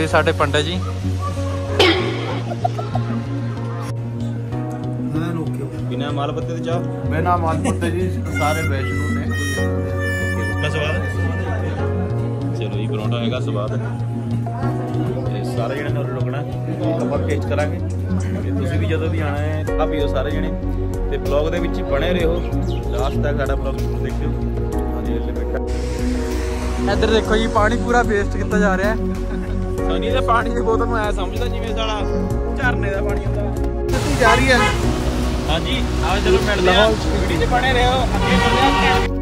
ਇਹ ਸਾਡੇ ਪੰਡਤ ਜੀ। ਮੈਂ ਰੋਕਿਓ ਬਿਨਾ ਮਾਲ ਪੱਤੇ ਦੇ ਚਾਹ? ਬਿਨਾ ਮਾਲਪੁਰ ਤੇ ਜੀ ਸਾਰੇ ਵੈਸ਼ਨੂ ਨੇ। ਦਾ ਸਵਾਦ ਚਲੋ ਜੀ ਪਰੌਂਠਾ ਹੈਗਾ ਸਵਾਦ ਤੇ ਸਾਰੇ ਜਣੇ ਨੂੰ ਰੁਕਣਾ ਆਪਾਂ ਟੇਸਟ ਕਰਾਂਗੇ। ਤੇ ਤੁਸੀਂ ਵੀ ਜਦੋਂ ਵੀ ਆਣਾ ਹੈ ਆ ਪੀਓ ਸਾਰੇ ਜਣੇ। ਤੇ ਬਲੌਗ ਦੇ ਵਿੱਚ ਹੀ ਬਣੇ ਰਹੋ। ਲਾਸਟ ਤੱਕ ਸਾਡਾ ਬਲੌਗ ਜ਼ਰੂਰ ਦੇਖਿਓ। ਇੱਧਰ ਦੇਖੋ ਜੀ ਪਾਣੀ ਪੂਰਾ ਵੇਸਟ ਕੀਤਾ ਜਾ ਰਿਹਾ ਹੈ। ਸਨੀ ਦੇ ਪਾਣੀ ਦੀ ਬੋਤਲ ਨੂੰ ਐ ਸਮਝਦਾ ਜਿਵੇਂ ਸਾਲਾ ਝਰਨੇ ਦਾ ਪਾਣੀ ਹੁੰਦਾ। ਤੂੰ ਜਾ ਰਹੀ ਹੈ? ਹਾਂਜੀ ਆਓ ਚਲੋ ਮਿਲਦੇ ਹਾਂ ਵੀਡੀਓ 'ਚ ਬਣੇ ਰਹੋ ਅੱਗੇ ਚੱਲਦੇ ਹਾਂ।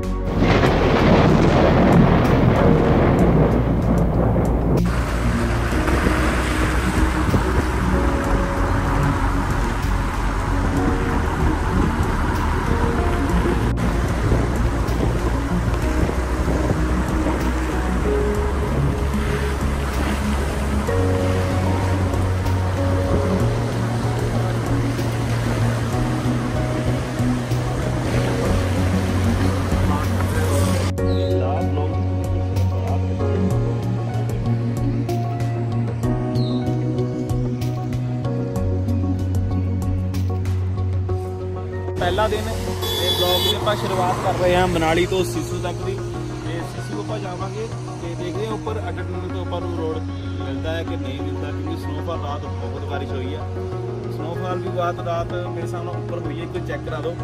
ਸ਼ੁਰੂਆਤ ਕਰ ਰਹੇ ਹਾਂ ਮਨਾਲੀ ਤੋਂ ਸਿਸੂ ਤੱਕ ਦੀ। ਤੇ ਸਿਸੂ, ਆਪਾਂ ਜਾਵਾਂਗੇ ਤੇ ਦੇਖਦੇ ਹਾਂ ਉੱਪਰ ਅਟਟਨ ਤੋਂ ਆਪਾਂ ਨੂੰ ਰੋਡ ਮਿਲਦਾ ਹੈ ਕਿ ਨਹੀਂ ਮਿਲਦਾ, ਕਿਉਂਕਿ ਸਨੋਫਾਲ ਰਾਤ ਬਹੁਤ ਬਾਰਿਸ਼ ਹੋਈ ਹੈ ਸਨੋਫਾਲ ਵੀ ਬਾਤ ਰਾਤ ਮੇਰੇ ਸਾਹਮਣੇ ਉੱਪਰ ਹੋਈ ਹੈ ਕੋਈ ਚੈੱਕ ਕਰਾ ਦਿਓ।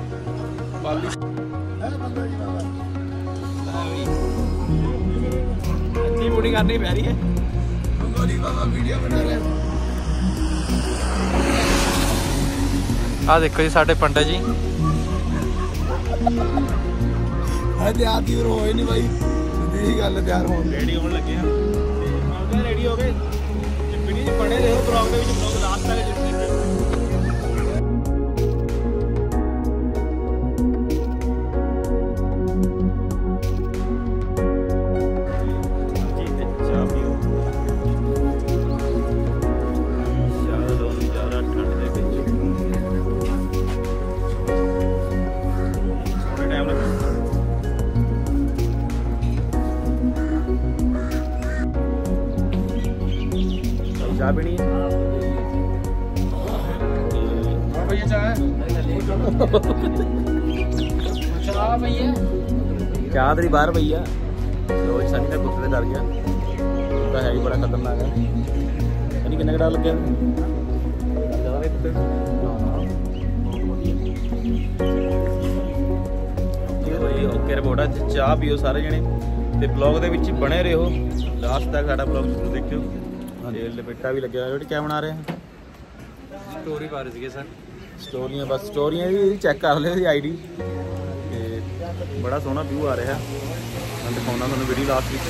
ਬਾਰਿਸ਼ ਅੱਛੀ ਬੋਡੀ ਕਰਨੀ ਪੈ ਰਹੀ ਹੈ। ਆ ਦੇਖੋ ਜੀ ਸਾਡੇ ਪੰਡਤ ਜੀ। ਹਜੇ ਆਦੀ ਹੋਰ ਹੋਏ ਨਹੀਂ ਬਾਈ। ਸਿੱਧੀ ਗੱਲ ਤਿਆਰ ਹੋਣ ਰੈਡੀ ਹੋਣ ਲੱਗੇ ਹਾਂ ਤੇ ਰੈਡੀ ਹੋ ਗਏ। ਤੇ ਵੀਡੀਓ 'ਚ ਬਣੇ ਰਹੋ ਬਲੌਗ ਦੇ ਵਿੱਚ ਬਲੌਗ ਲਾਸਟ ਤੱਕ ਜਿੱਥੇ ਚਾਹ ਭਈਆ ਚਾਹ ਤੇਰੀ ਬਾਹਰ ਪਈ ਆ? ਰੋਜ਼ ਸਨੀ ਦਾ ਕੁੱਤੇ ਡਰ ਗਿਆ। ਤਾਂ ਹੈ ਹੀ ਬੜਾ ਖਤਰਨਾਕ ਹੈ ਸਨੀ ਕਿੰਨਾ ਡਰ ਲੱਗਿਆ? ਜ਼ਿਆਦਾ ਨਹੀਂ ਕੁੱਤੇ ਓਕੇ ਰਿਪੋਰਟਾ ਚਾਹ ਪੀਓ ਸਾਰੇ ਜਣੇ। ਤੇ ਬਲੌਗ ਦੇ ਵਿੱਚ ਬਣੇ ਰਹੋ। ਲਾਸਟ ਤੱਕ ਸਾਡਾ ਬਲੌਗ ਜ਼ਰੂਰ ਦੇਖਿਓ। ਤੇ ਲਪੇਟਾ ਵੀ ਲੱਗਿਆ ਹੋਇਆ। ਕਿਆ ਬਣਾ ਰਹੇ? ਆ ਸਟੋਰੀ ਰਹੇ ਸੀਗੇ ਸਰ। ਸਟੋਰੀਆਂ ਬਸ ਸਟੋਰੀਆਂ ਵੀ ਚੈੱਕ ਕਰ ਲਿਓ ਦੀ ਆਈਡੀ ਬੜਾ ਸੋਹਣਾ ਵਿਊ ਆ ਰਿਹਾ। ਮੈਂ ਦਿਖਾਉਣਾ ਤੁਹਾਨੂੰ ਵੀਡੀਓ ਲਾਸਟ ਵਿੱਚ।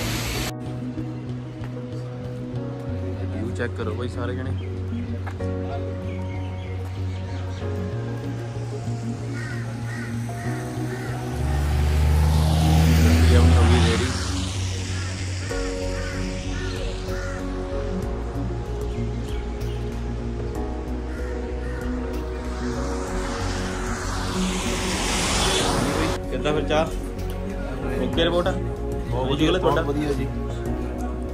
ਵਿਊ ਚੈੱਕ ਕਰੋ ਬਈ ਸਾਰੇ ਜਣੇ। ਇਹ ਕਿੱਦਾਂ ਫਿਰ ਚਾਹ। ਓਕੇ ਰਿਪੋਰਟ ਬਹੁਤ ਵਧੀਆ ਗੱਲ ਤੁਹਾਡਾ। ਵਧੀਆ ਜੀ।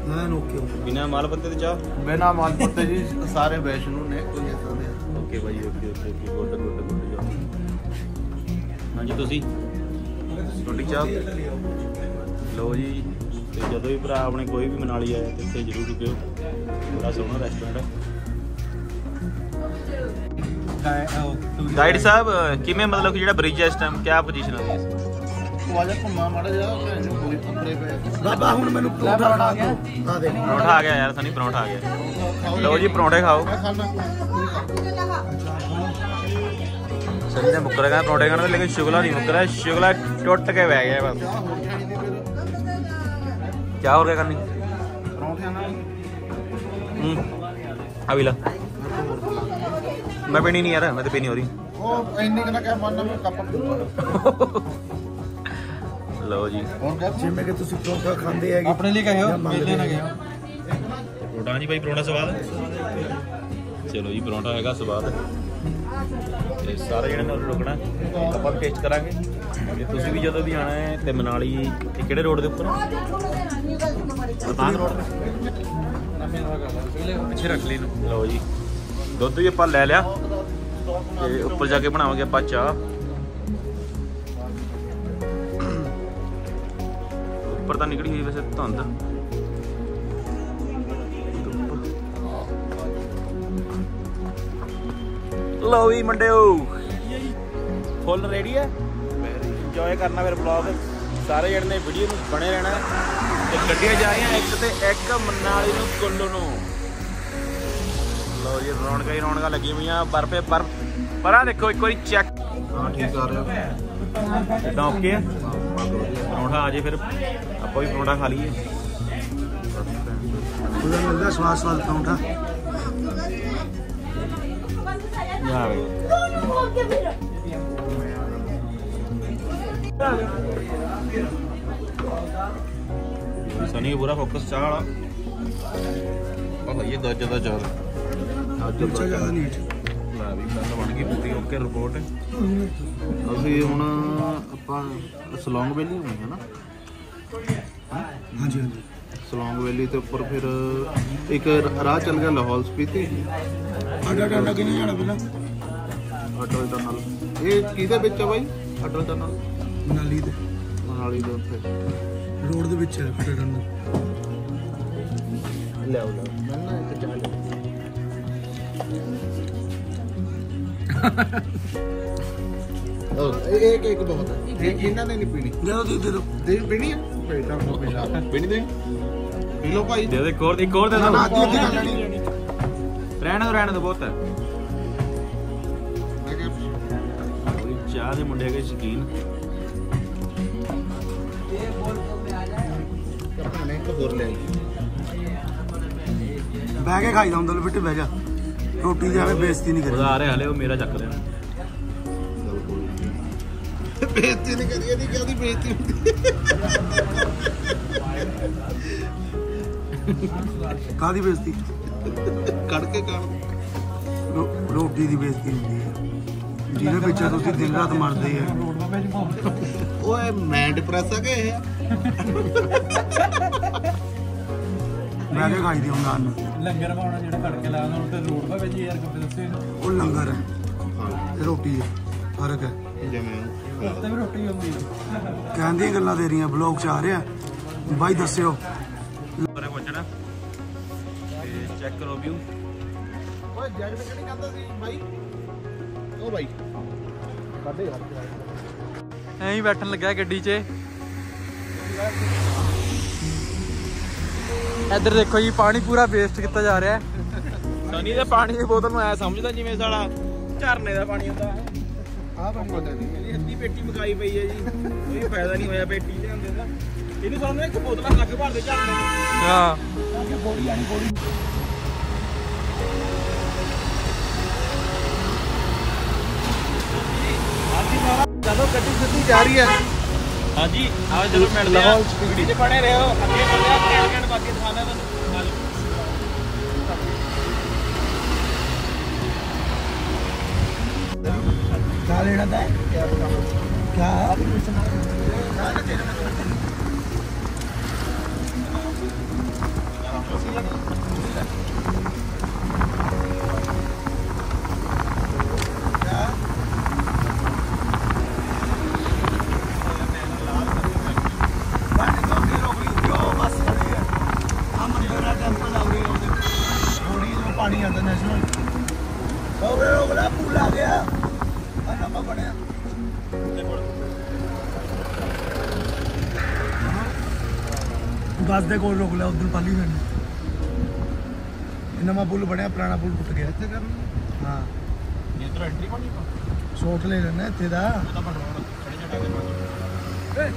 ਮੈਂ ਰੋਕਿਓ ਬਿਨਾ ਮਾਲ ਪੱਤੇ ਤੇ ਚਾਹ? ਬਿਨਾ ਮਾਲਪੁਰ ਤੇ ਜੀ ਸਾਰੇ ਵੈਸ਼ਨੂ ਨੇ ਕੋਈ ਏਦਾਂ ਦੇ ਓਕੇ ਭਾਈ okay okay okay good good good ਹਾਂਜੀ ਤੁਸੀਂ? ਤੁਹਾਡੀ ਚਾਹ? ਲਓ ਜੀ ਤੇ ਜਦੋਂ ਵੀ ਭਰਾ ਆਪਣੇ ਕੋਈ ਵੀ ਮਨਾਲੀ ਆਏ ਤੇ ਇੱਥੇ ਜ਼ਰੂਰ ਰੁਕਿਓ। ਬੜਾ ਸੋਹਣਾ ਰੈਸਟੋਰੈਂਟ ਹੈ। ਗਾਈਡ ਸਾਹਿਬ ਕਿਵੇਂ ਮਤਲਬ ਕਿ ਜਿਹੜਾ ਬ੍ਰਿਜ ਹੈ ਇਸ ਟਾਈਮ ਕਿਆ ਪੋਜੀਸ਼ਨ ਹੈ ਇਸ ਉਹ ਆ ਜਾ ਘੁੰਮਾ ਮਾੜਾ ਜਿਹਾ ਭੈਣ ਨੂੰ ਕੋਈ ਪੰਪਰੇ ਪਏ ਬਾਬਾ ਹੁਣ ਮੈਨੂੰ ਪਰੌਂਠਾ ਬਣਾ ਗਿਆ। ਆ ਦੇ। ਪਰੌਂਠਾ ਆ ਗਿਆ ਯਾਰ ਸਨੀ ਪਰੌਂਠਾ ਆ ਗਿਆ। ਲਓ ਜੀ ਪਰੌਂਠੇ ਖਾਓ। ਮੈਂ ਖਾਣਾ। ਸਨੀ ਨੇ ਮੁੱਕਰ ਗਿਆ ਪਰੌਂਠੇ ਖਾਣ ਦਾ ਲੇਕਿਨ ਸ਼ੁਗਲਾ ਨਹੀਂ ਮੁੱਕਰ ਰਿਹਾ ਸ਼ੁਗਲਾ ਟੁੱਟ ਕੇ ਬਹਿ ਗਿਆ ਬਸ। ਚਾਹ ਹੋਰ ਗਿਆ ਕਰਨੀ ਪਰੌਂਠਿਆਂ ਨਾਲ। ਹੂੰ। ਆ ਵੀ ਲਾ। ਮੈਂ ਪੀਣੀ ਨਹੀਂ ਯਾਰ ਮੈਂ ਤਾਂ ਪੀਣੀ ਹੋ ਰਹੀ ਉਹ ਇੰਨੇ ਕਿੰਨਾ ਕਹਿ ਮੰਨਣਾ ਮੈਂ ਕੱਪ ਪੀਊਂਗਾ ਲਓ ਜੀ। ਹੁਣ ਕਹ ਜਿਵੇਂ ਕਿ ਤੁਸੀਂ ਪਰੌਂਠਾ ਖਾਂਦੇ ਹੈਗੇ। ਆਪਣੇ ਲਈ ਕਹਿਓ ਮੇਲੇ ਨਾ ਕਹਿਓ ਪਰੌਂਠਾ ਜੀ ਭਾਈ ਪਰੌਂਠਾ ਸਵਾਦ ਚਲੋ ਜੀ ਪਰੌਂਠਾ ਹੈਗਾ ਸਵਾਦ। ਤੇ ਸਾਰੇ ਜਣੇ ਨੂੰ ਰੁਕਣਾ ਆਪਾਂ ਟੇਸਟ ਕਰਾਂਗੇ। ਤੇ ਤੁਸੀਂ ਵੀ ਜਦੋਂ ਵੀ ਆਣਾ ਹੈ ਤੇ ਮਨਾਲੀ ਇਹ ਕਿਹੜੇ ਰੋਡ ਦੇ ਉੱਪਰ? ਰੋਤਾਂਗ ਰੋਡ। ਤੇ ਪਿੱਛੇ ਰੱਖ ਲਈ ਨੂੰ ਲਓ ਜੀ। ਦੁੱਧ ਵੀ ਆਪਾਂ ਲੈ ਲਿਆ। ਤੇ ਉੱਪਰ ਜਾ ਕੇ ਬਣਾਵਾਂਗੇ ਆਪਾਂ ਚਾਹ। ਉੱਪਰ ਤਾਂ ਨਿਕਲੀ ਹੋਈ ਵੈਸੇ ਧੁੰਦ। ਲਓ ਵੀ ਮੁੰਡਿਓ। ਫੁੱਲ ਰੈਡੀ ਹੈ ਇੰਜੋਏ ਕਰਨਾ ਫਿਰ ਵਲੌਗ ਸਾਰੇ ਜਣੇ ਨੇ ਵੀਡੀਓ ਨੂੰ ਬਣੇ ਰਹਿਣਾ। ਤੇ ਗੱਡੀਆਂ ਜਾ ਰਹੀਆਂ ਇੱਕ ਤੇ ਇੱਕ ਮਨਾਲੀ ਨੂੰ ਕੁੱਲੂ ਨੂੰ। ਲਓ ਜੀ ਰੌਣਕਾਂ ਹੀ ਰੌਣਕਾਂ ਲੱਗੀਆਂ ਹੋਈਆਂ। ਬਰਫੇ ਬਰਫ। ਪਰਾਂ ਦੇਖੋ ਇੱਕ ਵਾਰੀ ਚੈੱਕ ਹਾਂ ਠੀਕ ਆ ਰਿਹਾ। ਕਿਦਾਂ ਓਕੇ ਹੈ ਪਰੌਂਠਾ ਆ ਜੇ ਫਿਰ। ਵੀ ਪਰੌਂਠਾ ਖਾ ਲਈਏ। ਉਹਦਾ ਮਿਲਦਾ ਸਵਾਦ ਸਵਾਦ ਪਰੌਂਠਾ। ਵੇ ਸਨੀ ਪੂਰਾ ਫੋਕਸ ਚਾਹ ਵਾਲਾ। ਉਹ ਇਹ ਦੋ ਜਦਾ ਚਾਹ। ਅੱਜ ਜ਼ਿਆਦਾ ਨੀਟ ਲੈ ਵੀ ਗੱਲ ਬਣ ਗਈ ਪੂਰੀ ਓਕੇ ਰਿਪੋਰਟ ਅਸੀਂ ਹੁਣ ਆਪਾਂ ਸਲੋਂਗ ਵੈਲੀ ਹੋਣੀ ਹੈ ਨਾ। ਹਾਂਜੀ ਹਾਂਜੀ। ਸਲੋਂਗ ਵੈਲੀ ਤੇ ਉੱਪਰ ਫਿਰ ਇੱਕ ਰਾਹ ਚੱਲ ਗਿਆ ਲਾਹੌਲ ਸਪੀਤੀ। ਆਡਾ ਡਾਂਡਾ ਕਿਨੇ ਜਾਣਾ ਪਹਿਲਾਂ। ਅਟਲ ਟਨਲ ਇਹ ਕਿਹਦੇ ਵਿੱਚ ਆ ਬਾਈ? ਅਟਲ ਟਨਲ ਮਨਾਲੀ ਦੇ। ਮਨਾਲੀ ਦੇ ਉੱਤੇ। ਰੋਡ ਦੇ ਵਿੱਚ ਹੈ ਆਡਾ ਡਾਂਡਾ ਲਿਆਓ ਲਿਆਓ ਮੈਂ ਨਾ ਇੱਕ ਚਾਹ ਲਿਆ ਉਹ ਇਹ ਇੱਕ ਇੱਕ ਬਹੁਤ ਹੈ ਇਹ ਇਹਨਾਂ ਨੇ ਨਹੀਂ ਪੀਣੀ। ਦੇ ਦੋ ਦੇ ਦੋ। ਦੇ ਪੀਣੀ ਹੈ ਬੇਟਾ ਕੋ ਪੀਣਾ ਪੀਣੀ ਦੇ? ਪੀ ਲਓ ਭਾਈ। ਦੇ ਦੇ ਇੱਕ ਹੋਰ ਇੱਕ ਹੋਰ ਦੇ ਨਾ ਦੋ। ਨਾ ਅੱਧੀ ਅੱਧੀ ਕਰ ਲੈਣੀ। ਰਹਿਣ ਦੋ ਰਹਿਣ ਦੋ ਬਹੁਤ। ਹੈ ਚਾਹ ਦੇ ਮੁੰਡੇ ਸ਼ਕੀਨ। ਹੋਰ ਲੈ ਬਹਿ ਕੇ ਖਾਈਦਾ ਹੁੰਦਾ ਬਿੱਟੇ ਬਹਿ ਜਾ। ਰੋਟੀ ਐਵੇਂ ਬੇਇੱਜ਼ਤੀ ਨਹੀਂ ਕਰੀ ਉਹਦਾ ਆ ਰਿਹਾ ਹਲੇ ਉਹ ਮੇਰਾ ਚੱਕ ਨਹੀਂ ਬੇਇੱਜ਼ਤੀ ਨਹੀਂ ਕਰੀ ਇਹਦੀ ਕਿਹਦੀ ਬੇਇੱਜ਼ਤੀ ਹੁੰਦੀ ਕਾਦੀ ਬੇਇੱਜ਼ਤੀ? ਕੱਢ ਕੇ ਕੱਢ ਰੋ- ਰੋਟੀ ਦੀ ਬੇਇੱਜ਼ਤੀ ਹੁੰਦੀ ਹੈ। ਜਿਹਦੇ ਪਿੱਛੇ ਤੁਸੀਂ ਦਿਨ ਰਾਤ ਮਰਦੇ ਆ। ਓਏ ਮੈਂ ਡਿਪਰੈਸ ਆ ਗਏ ਬਹਿ ਕੇ ਖਾਈਦੀ ਹੁੰਦਾ ਅੰਨ ਲੰਗਰ ਪਾਉਣਾ ਜਿਹੜਾ ਕੱਢ ਕੇ ਲਾਉਂਦਾ ਉਹ ਤੇ ਰੋਡ ਪਾ ਵਿੱਚ ਯਾਰ ਕੱਪੜੇ ਦੱਸੇ ਉਹ ਲੰਗਰ ਹੈ। ਰੋਟੀ ਹੈ ਫ਼ਰਕ ਹੈ। ਜਿਵੇਂ ਉੱਤੇ ਵੀ ਰੋਟੀ ਹੁੰਦੀ ਹੈ ਕਹਿੰਦੀਆਂ ਗੱਲਾਂ ਤੇਰੀਆਂ ਬਲੌਗ ਚ ਆ ਰਿਹਾ। ਬਾਈ ਦੱਸਿਓ। ਪਰੇ ਪਹੁੰਚਣਾ ਤੇ ਚੈੱਕ ਕਰੋ ਵਿਊ ਓਏ ਜੈਕਟ ਕਿਹੜੀ ਕਹਿੰਦਾ ਸੀ ਬਾਈ? ਉਹ ਬਾਈ। ਕੱਢੇ ਯਾਰ ਐਂ ਹੀ ਬੈਠਣ ਲੱਗਾ ਗੱਡੀ 'ਚ। ਇੱਧਰ ਦੇਖੋ ਜੀ ਪਾਣੀ ਪੂਰਾ ਵੇਸਟ ਕੀਤਾ ਜਾ ਰਿਹਾ। ਹੈ ਸਨੀ ਦੇ ਪਾਣੀ ਦੀ ਬੋਤਲ ਨੂੰ ਐ ਸਮਝਦਾ ਜਿਵੇਂ ਸਾਲਾ ਝਰਨੇ ਦਾ ਪਾਣੀ ਹੁੰਦਾ। ਆਹ ਬੰਦ ਪਤਾ ਨਹੀਂ ਮੇਰੀ ਅੱਧੀ ਪੇਟੀ ਮਕਾਈ ਪਈ ਹੈ ਜੀ। ਕੋਈ ਫਾਇਦਾ ਨਹੀਂ ਹੋਇਆ ਪੇਟੀ ਲਿਆਂਦੇ ਦਾ। ਇਹਨੂੰ ਸਾਨੂੰ ਇੱਕ ਬੋਤਲਾਂ ਲੱਗ ਭਰ ਦੇ ਝਰਨੇ ਨੂੰ। ਹਾਂ। ਚਲੋ ਗੱਡੀ ਸਿੱਧੀ ਜਾ ਰਹੀ ਹੈ। ਹਾਂਜੀ ਆਓ ਚਲੋ ਮਿਲਦੇ ਆ ਵੀਡੀਓ 'ਚ ਬਣੇ ਰਹੋ ਅੱਗੇ ਮਿਲਦੇ ਆ ਘੈਂਟ ਘੈਂਟ ਬਾਕੀ ਦਿਖਾਉਂਦਾ ਤੁਹਾਨੂੰ। लेना था क्या ਪਾਣੀ ਬੱਸ ਦੇ ਕੋਲ ਰੁਕ ਲਿਆ ਉਧਰ ਪਾਲੀ ਮੈਨੂੰ। ਇਹ ਨਵਾਂ ਪੁੱਲ ਬਣਿਆ ਪੁਰਾਣਾ ਪੁੱਲ ਟੁੱਟ ਗਿਆ। ਇੱਥੇ ਕਰ ਹਾਂ। ਇੱਧਰ ਐਂਟਰੀ ਪਾਣੀ ਸ਼ੋਟ ਲੈ ਲੈਣਾ ਇੱਥੇ ਦਾ। ਤਾਂ ਬਣਵਾਉਣਾ ਖੜੇ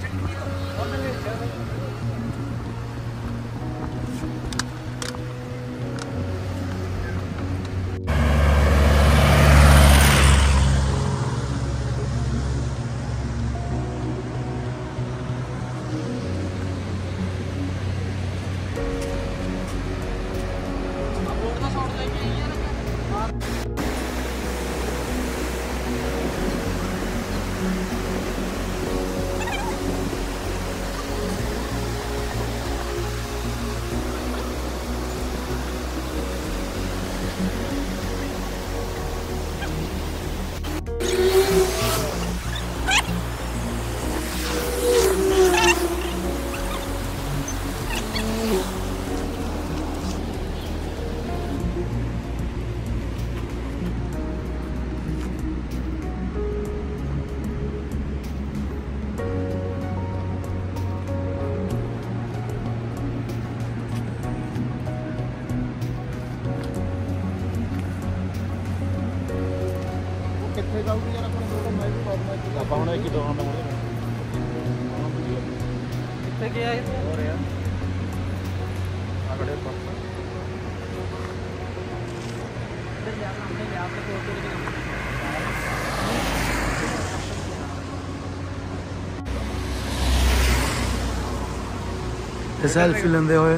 ਤੇ ਸੈਲਫੀ ਲੈਂਦੇ ਹੋਏ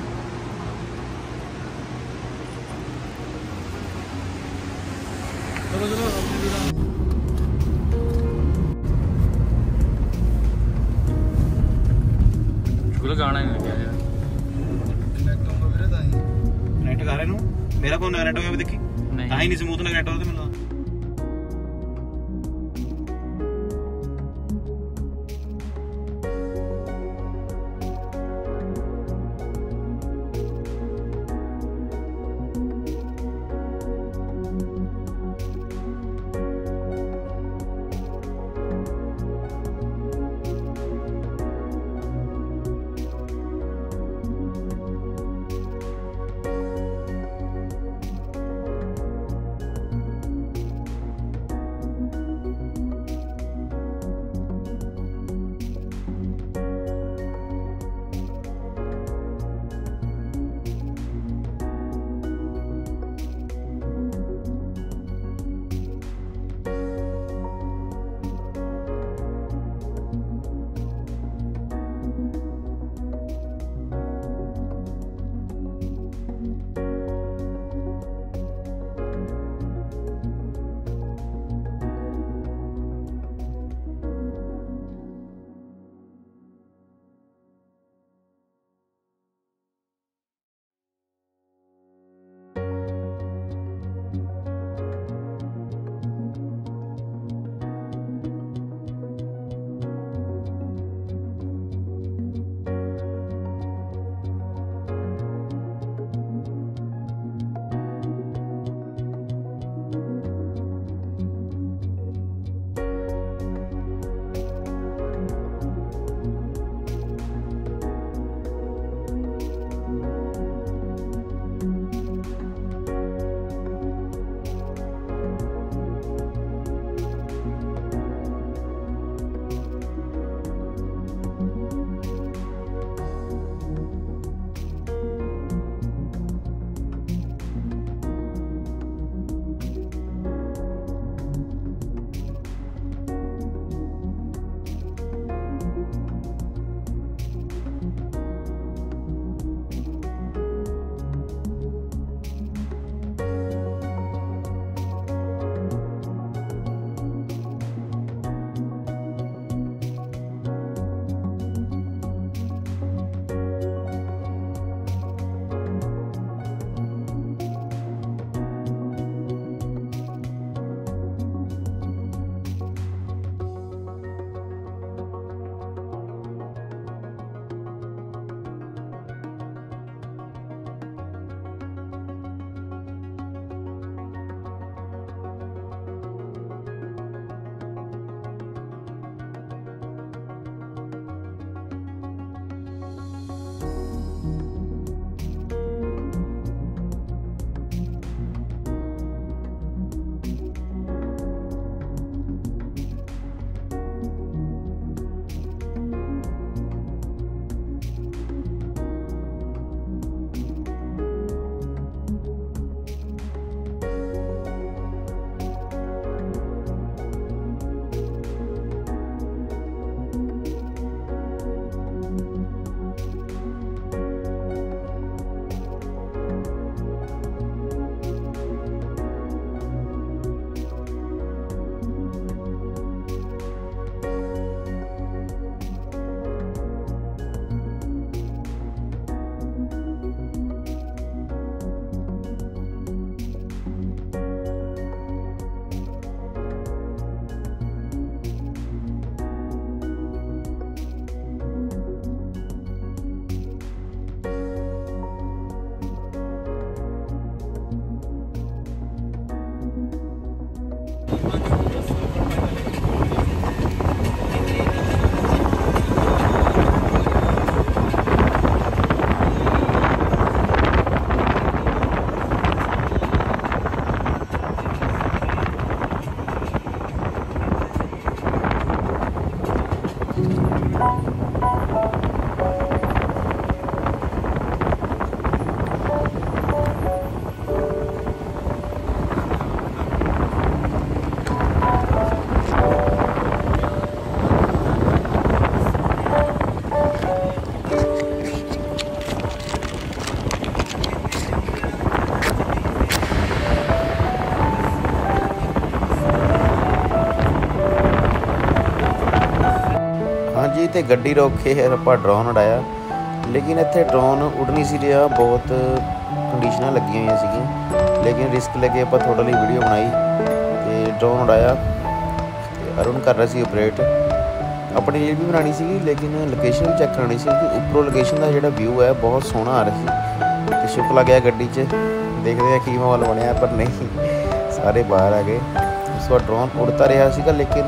ਚਲੋ ਚਲੋ ਆਪਣੀ ਦੁਕਾਨ ਸ਼ੁਰੂ ਗਾਣਾ ਹੀ ਲੱਗਿਆ ਯਾਰ। ਕਨੈਕਟ ਹੋਊਗਾ ਵੀਰੇ ਤਾਂ ਹੀ। ਕਨੈਕਟ ਕਰ ਇਹਨੂੰ ਮੇਰਾ ਫੋਨ ਕਨੈਕਟ ਹੋ ਗਿਆ ਵੀ ਦੇਖੀ। ਨਹੀਂ। ਤਾਂ ਹੀ ਨਹੀਂ ਸਮੂਥ ਕਨੈਕਟ ਹੋ ਰਿਹਾ ਤੇ ਮੈਨੂੰ ਤੇ ਗੱਡੀ ਰੋਕ ਕੇ ਫਿਰ ਆਪਾਂ ਡਰੋਨ ਉਡਾਇਆ। ਲੇਕਿਨ ਇੱਥੇ ਡਰੋਨ ਉਡ ਨਹੀਂ ਸੀ ਰਿਹਾ ਬਹੁਤ ਕੰਡੀਸ਼ਨਾਂ ਲੱਗੀਆਂ ਹੋਈਆਂ ਸੀਗੀਆਂ। ਲੇਕਿਨ ਰਿਸਕ ਲੈ ਕੇ ਆਪਾਂ ਥੋੜਾ ਲਈ ਵੀਡੀਓ ਬਣਾਈ ਤੇ ਡਰੋਨ ਉਡਾਇਆ। ਤੇ ਅਰੁਣ ਕਰ ਰਿਹਾ ਸੀ ਆਪਰੇਟ ਆਪਣੀ ਰੀਲ ਵੀ ਬਣਾਣੀ ਸੀਗੀ, ਲੇਕਿਨ ਲੋਕੇਸ਼ਨ ਵੀ ਚੈੱਕ ਕਰਾਣੀ ਸੀ ਕਿ ਉੱਪਰੋਂ ਲੋਕੇਸ਼ਨ ਦਾ ਜਿਹੜਾ ਵਿਊ ਹੈ ਬਹੁਤ ਸੋਹਣਾ ਆ ਰਿਹਾ ਸੀ। ਤੇ ਸ਼ੁਕਲਾ ਗਿਆ ਗੱਡੀ 'ਚ। ਦੇਖਦੇ ਆ ਕੀ ਮਾਹੌਲ ਬਣਿਆ, ਪਰ ਨਹੀਂ, ਸਾਰੇ ਬਾਹਰ ਆ ਗਏ। ਉਸ ਵਾਰ ਡਰੋਨ ਉੜਤਾ ਰਿਹਾ ਸੀਗਾ, ਲੇਕਿਨ